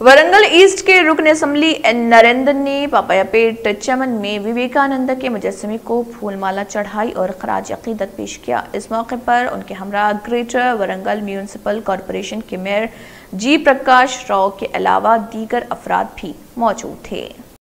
Warangal east के रुकन assembly Narendra ने पापायापेट चमन में विवेकानंद के मुजस्मे को फूलमाला चढ़ाई और खराज अकीदत पेश किया। इस मौके पर उनके हमरा ग्रेटर वरंगल म्यूनसिपल कॉरपोरेशन के मेयर जी प्रकाश राव के अलावा दीगर अफराद भी मौजूद थे।